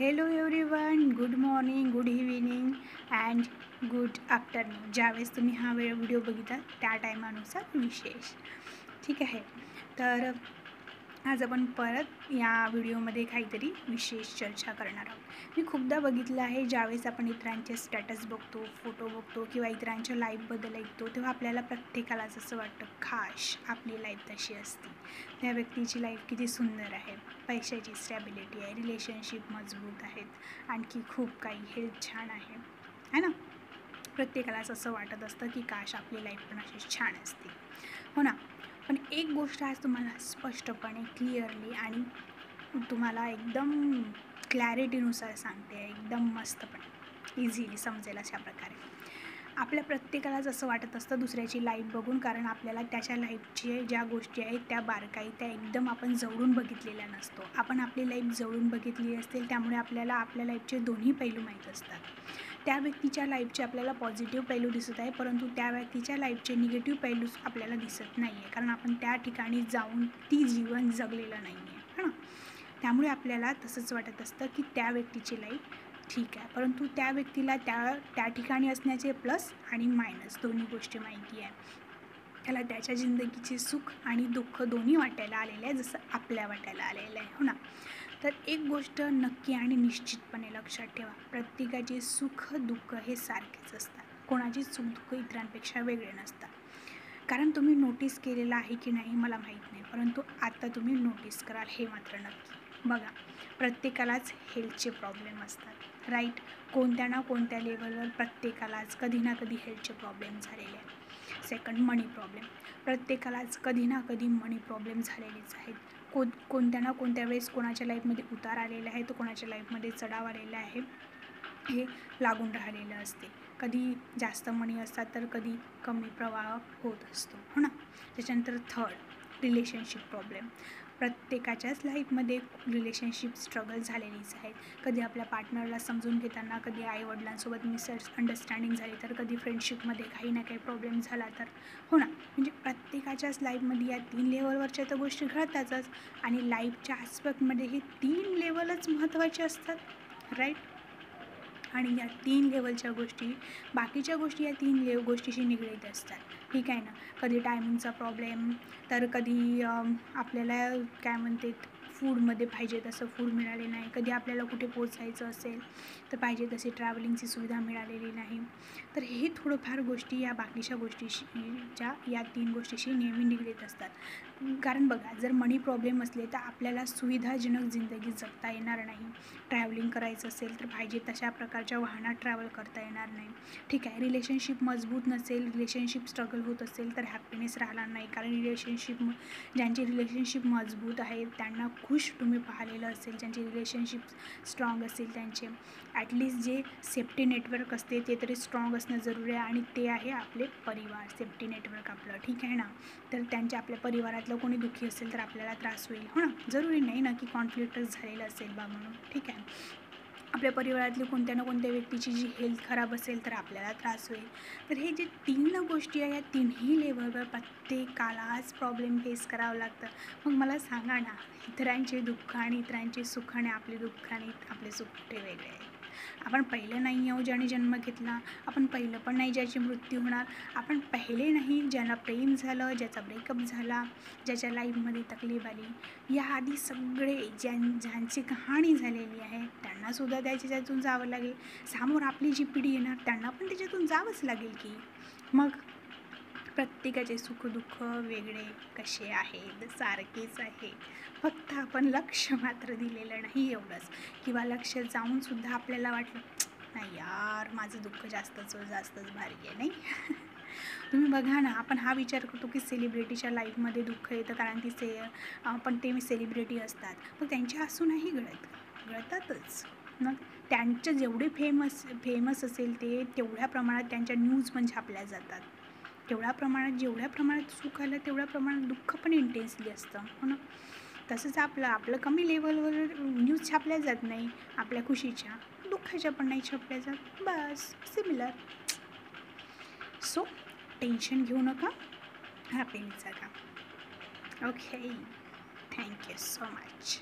Hello everyone good morning good evening and good afternoon ज्यावेळेस तुम्ही हा वेळ व्हिडिओ बघितला त्या टायमानुसार विशेष. ठीक आहे. तर आज आपण परत या व्हिडिओमध्ये काहीतरी विशेष चर्चा करणार आहोत. मी खूपदा बघितलं आहे ज्यावेळेस आपण इतरांचे स्टॅटस बघतो फोटो बघतो किंवा इतरांच्या लाईफबद्दल ऐकतो तेव्हा आपल्याला प्रत्येकालाच असं वाटतं खाश आपली लाईफ तशी असते. त्या व्यक्तीची लाईफ किती सुंदर आहे. पैशाची स्टॅबिलिटी आहे रिलेशनशिप मजबूत आहेत. आणखी खूप काही हेल्थ छान आहे. है ना? प्रत्येकालाच असं वाटत असतं की काश आपली लाईफ पण अशी छान असते. हो ना? पण एक गोष्ट आज तुम्हाला स्पष्टपणे क्लिअरली आणि तुम्हाला एकदम क्लॅरिटीनुसार सांगते एकदम मस्तपणे इझिली समजेल अशा प्रकारे. आपल्या प्रत्येकालाच असं वाटत असतं दुसऱ्याची लाईफ बघून कारण आपल्याला त्याच्या लाईफचे ज्या गोष्टी आहेत त्या बारकाई त्या एकदम आपण जवळून बघितलेल्या नसतो. आपण आपली लाईफ जवळून बघितली असतील त्यामुळे आपल्याला आपल्या लाईफचे दोन्ही पैलू माहीत असतात. त्या व्यक्तीच्या लाईफचे आपल्याला पॉझिटिव्ह पैलू दिसत आहे परंतु त्या व्यक्तीच्या लाईफचे निगेटिव्ह पैलू आपल्याला दिसत नाही आहे कारण आपण त्या ठिकाणी जाऊन ती जीवन जगलेलं नाही आहे ना? त्यामुळे आपल्याला तसंच वाटत असतं की त्या व्यक्तीची लाईफ ठीक आहे. परंतु त्या व्यक्तीला त्या त्या ठिकाणी असण्याचे प्लस आणि मायनस दोन्ही गोष्टी माहिती आहे. त्याला त्याच्या जिंदगीचे सुख आणि दुःख दोन्ही वाटायला आलेलं आहे जसं आपल्या वाटायला आलेलं आहे हो ना? तर एक गोष्ट नक्की आणि निश्चितपणे लक्षात ठेवा. प्रत्येकाचे सुख दुःख हे सारखेच असतात. कोणाची सुख दुःख इतरांपेक्षा वेगळे नसतात. कारण तुम्ही नोटीस केलेलं आहे की नाही मला माहीत नाही. परंतु आता तुम्ही नोटीस कराल हे मात्र नक्की. बघा प्रत्येकालाच हेल्थचे प्रॉब्लेम असतात. राईट कोणत्या ना कोणत्या लेवलवर प्रत्येकालाच कधी ना कधी हेल्थचे प्रॉब्लेम झालेले आहेत. सेकंड मनी प्रॉब्लेम प्रत्येकालाच कधी ना कधी मनी प्रॉब्लेम झालेलेच आहेत. कोण कोणत्या ना कोणत्या वेळेस कोणाच्या लाईफमध्ये उतार आलेला आहे तो कोणाच्या लाईफमध्ये चढाव आलेला आहे हे लागून राहिलेलं असते. कधी जास्त मणी असतात तर कधी कमी प्रवाह होत असतो. हो ना? त्याच्यानंतर थर्ड रिलेशनशिप प्रॉब्लेम प्रत्येकाच्याच लाईफमध्ये रिलेशनशिप स्ट्रगल झालेलीच आहेत. कधी आपल्या पार्टनरला समजून घेताना कधी आईवडिलांसोबत मिसअ अंडरस्टँडिंग झाली तर कधी फ्रेंडशिपमध्ये काही ना काही प्रॉब्लेम झाला तर. हो ना? म्हणजे प्रत्येकाच्याच लाईफमध्ये या तीन लेवलवरच्या तर गोष्टी घडतातच आणि लाईफच्या आस्पेक्टमध्ये हे तीन लेवलच महत्त्वाचे असतात राईट आणि या तीन लेवलच्या गोष्टी बाकीच्या गोष्टी या तीन लेव गोष्टीशी निगडीत असतात. ठीक आहे ना? कधी टायमिंगचा प्रॉब्लेम तर कधी आपल्याला काय म्हणते फूडमध्ये पाहिजे तसं फूड मिळाले नाही. कधी आपल्याला कुठे पोचायचं असेल तर पाहिजे तशी ट्रॅव्हलिंगची सुविधा मिळालेली नाही. तर हे थोडंफार गोष्टी या बाकीच्या गोष्टीशी ज्या या तीन गोष्टीशी नेहमी निगडीत असतात. कारण बघा जर मनी प्रॉब्लेम असले तर आपल्याला सुविधाजनक जिंदगी जगता येणार नाही. ट्रॅव्हलिंग करायचं असेल तर पाहिजे तशा प्रकारच्या वाहनात ट्रॅव्हल करता येणार नाही. ठीक आहे रिलेशनशिप मजबूत नसेल रिलेशनशिप स्ट्रगल होत असेल तर हॅपीनेस राहणार नाही. कारण रिलेशनशिप ज्यांची रिलेशनशिप मजबूत आहे त्यांना खुश तुम्ही पाहिलेलं असेल. ज्यांची रिलेशनशिप स्ट्रॉंग असेल त्यांचे. ॲटलिस्ट जे सेफ्टी नेटवर्क असते ते तरी स्ट्रॉंग असणं जरुरी आहे आणि ते आहे आपले परिवार. सेफ्टी नेटवर्क आपलं. ठीक आहे ना? तर त्यांच्या आपल्या परिवारात घरातलं कोणी दुःखी असेल तर आपल्याला त्रास होईल. हो ना? जरुरी नाही ना की कॉन्फ्लिक्टच झालेलं असेल बा म्हणून. ठीक आहे? आपल्या परिवारातली कोणत्या ना कोणत्या व्यक्तीची जी हेल्थ खराब असेल तर आपल्याला त्रास होईल. तर हे जे तीन गोष्टी आहे या तिन्ही लेवलवर प्रत्येकालाच प्रॉब्लेम फेस करावं लागतं. मग मला सांगा ना इतरांचे दुःख आणि इतरांचे सुख आणि आपले दुःख आणि आपले सुख कुठे वेगळे आहे? आपण पहिलं नाही आहो ज्याने जन्म घेतला आपण पहिलं पण नाही ज्याची मृत्यू होणार आपण पहिले नाही ज्याला प्रेम झालं ज्याचा ब्रेकअप झाला ज्याच्या लाईफमध्ये तकलीफ आली. याआधी सगळे ज्यां ज्यांची कहाणी झालेली आहे त्यांनासुद्धा त्याच्यातून जावं लागेल. समोर आपली जी पिढी येणार त्यांना पण त्याच्यातून जावंच लागेल की. मग प्रत्येकाचे सुखदुःख वेगळे कसे आहेत? सारखेच आहे. फक्त आपण लक्ष मात्र दिलेलं नाही एवढंच. किंवा लक्ष जाऊनसुद्धा आपल्याला वाटलं नाही यार माझं दुःख जास्तच जास्तच भारी आहे नाही? तुम्ही बघा ना आपण हा विचार करतो की सेलिब्रिटीच्या लाईफमध्ये दुःख येतं कारण ती से पण ते सेलिब्रिटी असतात. पण त्यांच्या असूनही गळत गळतातच मग त्यांचं जेवढे फेमस फेमस असेल ते तेवढ्या प्रमाणात त्यांच्या न्यूज म्हणजे पण छापल्या जातात. तेवढ्या प्रमाणात जेवढ्या प्रमाणात सुख आलं तेवढ्या प्रमाणात दुःख पण इंटेन्सली असतं. हो ना? तसंच आपलं आपलं कमी लेवलवर न्यूज छापल्या जात नाही आपल्या खुशीच्या. दुःखाच्या पण नाही छापल्या जात. बस सिमिलर सो टेन्शन घेऊ नका. हॅपीनेस जगा. Okay thank you so much